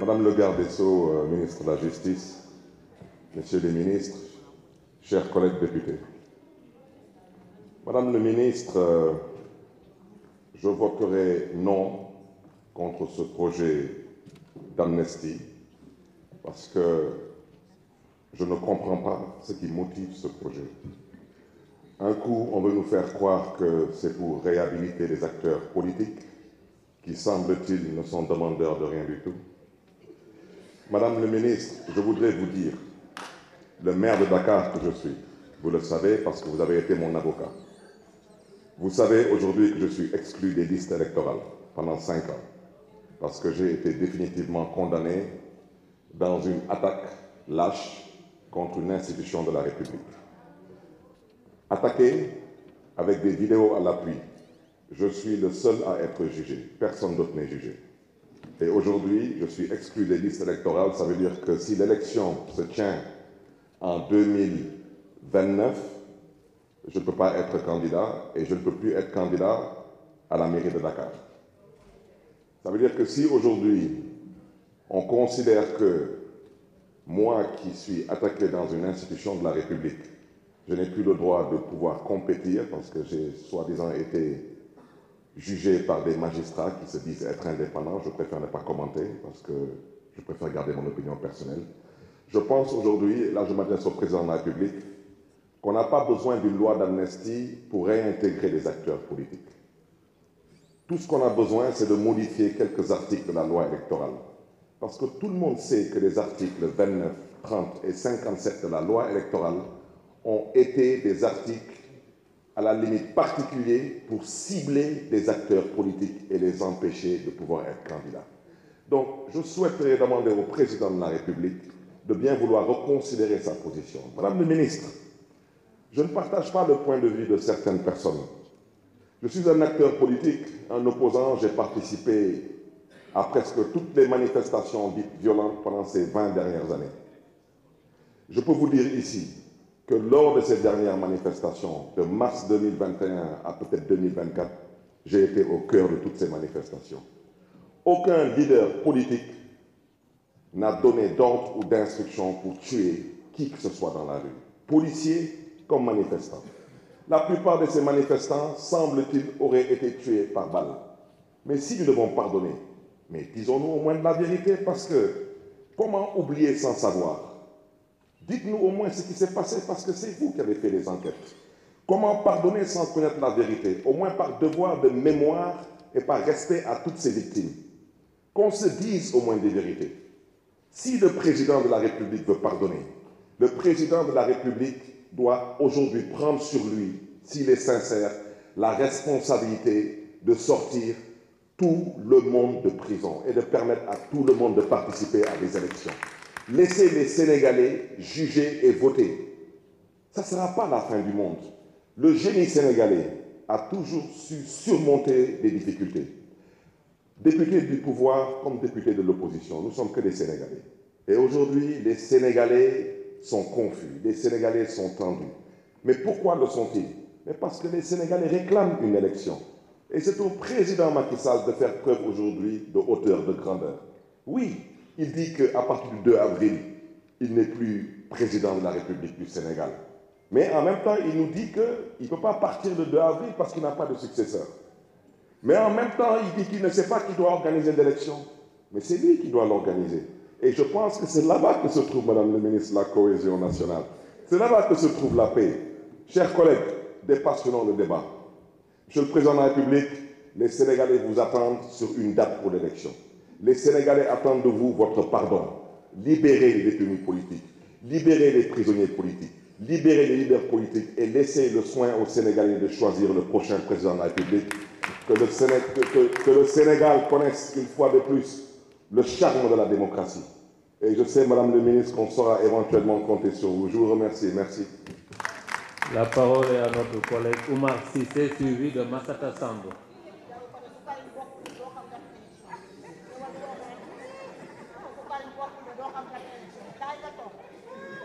Madame le garde euh, ministre de la Justice, Messieurs les ministres, chers collègues députés. Madame le ministre, euh, je voterai non contre ce projet d'amnistie parce que je ne comprends pas ce qui motive ce projet. Un coup, on veut nous faire croire que c'est pour réhabiliter les acteurs politiques qui, semble-t-il, ne sont demandeurs de rien du tout. Madame le ministre, je voudrais vous dire, le maire de Dakar que je suis, vous le savez parce que vous avez été mon avocat. Vous savez aujourd'hui que je suis exclu des listes électorales pendant cinq ans parce que j'ai été définitivement condamné dans une attaque lâche contre une institution de la République. Attaqué avec des vidéos à l'appui, je suis le seul à être jugé. Personne d'autre n'est jugé. Et aujourd'hui, je suis exclu des listes électorales. Ça veut dire que si l'élection se tient en 2029, je ne peux pas être candidat et je ne peux plus être candidat à la mairie de Dakar. Ça veut dire que si aujourd'hui on considère que moi qui suis attaqué dans une institution de la République, je n'ai plus le droit de pouvoir compétir parce que j'ai soi-disant été jugé par des magistrats qui se disent être indépendants. Je préfère ne pas commenter parce que je préfère garder mon opinion personnelle. Je pense aujourd'hui, là je m'adresse au président de la République, qu'on n'a pas besoin d'une loi d'amnistie pour réintégrer les acteurs politiques. Tout ce qu'on a besoin, c'est de modifier quelques articles de la loi électorale. Parce que tout le monde sait que les articles 29, 30 et 57 de la loi électorale ont été des articles à la limite particuliers pour cibler des acteurs politiques et les empêcher de pouvoir être candidats. Donc, je souhaiterais demander au président de la République de bien vouloir reconsidérer sa position. Madame le ministre, je ne partage pas le point de vue de certaines personnes. Je suis un acteur politique, un opposant, j'ai participé à presque toutes les manifestations dites violentes pendant ces 20 dernières années. Je peux vous dire ici que lors de ces dernières manifestations, de mars 2021 à peut-être 2024, j'ai été au cœur de toutes ces manifestations. Aucun leader politique n'a donné d'ordre ou d'instruction pour tuer qui que ce soit dans la rue, policiers comme manifestants. La plupart de ces manifestants, semble-t-il, auraient été tués par balle. Mais si nous devons pardonner, mais disons-nous au moins de la vérité, parce que comment oublier sans savoir Dites-nous au moins ce qui s'est passé, parce que c'est vous qui avez fait les enquêtes. Comment pardonner sans connaître la vérité? Au moins par devoir de mémoire et par respect à toutes ces victimes. Qu'on se dise au moins des vérités. Si le président de la République veut pardonner, le président de la République doit aujourd'hui prendre sur lui, s'il est sincère, la responsabilité de sortir tout le monde de prison et de permettre à tout le monde de participer à des élections. Laissez les Sénégalais juger et voter. Ça ne sera pas la fin du monde. Le génie sénégalais a toujours su surmonter des difficultés. Député du pouvoir comme député de l'opposition, nous sommes que des Sénégalais. Et aujourd'hui, les Sénégalais sont confus, les Sénégalais sont tendus. Mais pourquoi le sont-ils? Mais parce que les Sénégalais réclament une élection. Et c'est au président Macky Sall de faire preuve aujourd'hui de hauteur, de grandeur. Oui, il dit qu'à partir du 2 avril, il n'est plus président de la République du Sénégal. Mais en même temps, il nous dit qu'il ne peut pas partir le 2 avril parce qu'il n'a pas de successeur. Mais en même temps, il dit qu'il ne sait pas qui doit organiser l'élection. Mais c'est lui qui doit l'organiser. Et je pense que c'est là-bas que se trouve, Madame le ministre, la cohésion nationale. C'est là-bas que se trouve la paix. Chers collègues, dépassionnons le débat. Monsieur le Président de la République, les Sénégalais vous attendent sur une date pour l'élection. Les Sénégalais attendent de vous votre pardon. Libérez les détenus politiques, libérez les prisonniers politiques, libérez les leaders politiques et laissez le soin aux Sénégalais de choisir le prochain président de la République. Que le, Sénégal, connaisse une fois de plus le charme de la démocratie. Et je sais, Madame le ministre, qu'on saura éventuellement compter sur vous. Je vous remercie. Merci. La parole est à notre collègue Oumar Sissé, suivi de Massata Sambo.